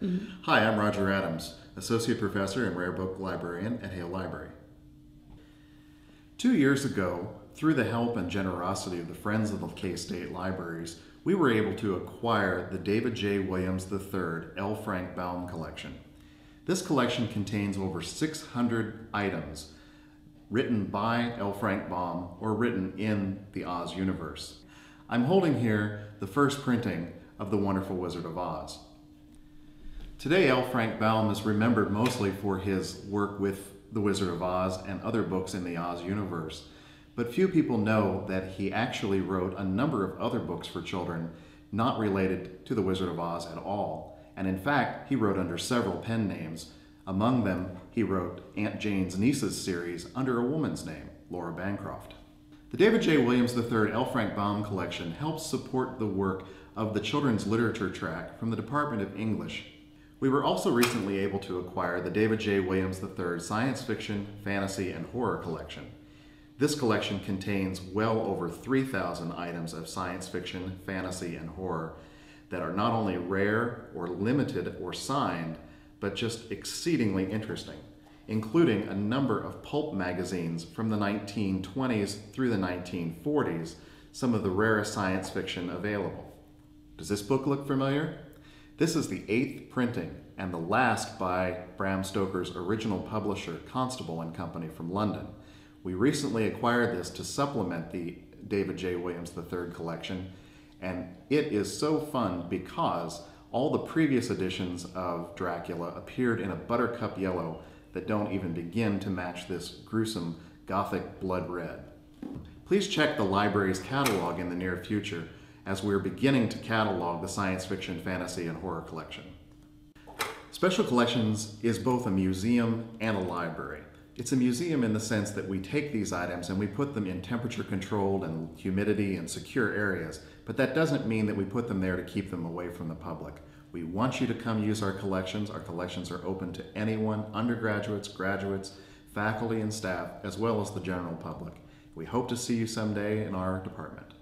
Mm-hmm. Hi, I'm Roger Adams, Associate Professor and Rare Book Librarian at Hale Library. Two years ago, through the help and generosity of the Friends of the K-State Libraries, we were able to acquire the David J. Williams III L. Frank Baum collection. This collection contains over 600 items written by L. Frank Baum or written in the Oz universe. I'm holding here the first printing of The Wonderful Wizard of Oz. Today, L. Frank Baum is remembered mostly for his work with The Wizard of Oz and other books in the Oz universe, but few people know that he actually wrote a number of other books for children not related to The Wizard of Oz at all. And in fact, he wrote under several pen names. Among them, he wrote Aunt Jane's Nieces series under a woman's name, Laura Bancroft. The David J. Williams III L. Frank Baum collection helps support the work of the Children's Literature Track from the Department of English we were also recently able to acquire the David J. Williams III Science Fiction, Fantasy, and Horror Collection. This collection contains well over 3,000 items of science fiction, fantasy, and horror that are not only rare or limited or signed, but just exceedingly interesting, including a number of pulp magazines from the 1920s through the 1940s, some of the rarest science fiction available. Does this book look familiar? This is the eighth printing and the last by Bram Stoker's original publisher, Constable and Company from London. We recently acquired this to supplement the David J. Williams III collection, and it is so fun because all the previous editions of Dracula appeared in a buttercup yellow that don't even begin to match this gruesome gothic blood red. Please check the library's catalog in the near future as we're beginning to catalog the science fiction, fantasy, and horror collection. Special Collections is both a museum and a library. It's a museum in the sense that we take these items and we put them in temperature controlled and humidity and secure areas, but that doesn't mean that we put them there to keep them away from the public. We want you to come use our collections. Our collections are open to anyone, undergraduates, graduates, faculty and staff, as well as the general public. We hope to see you someday in our department.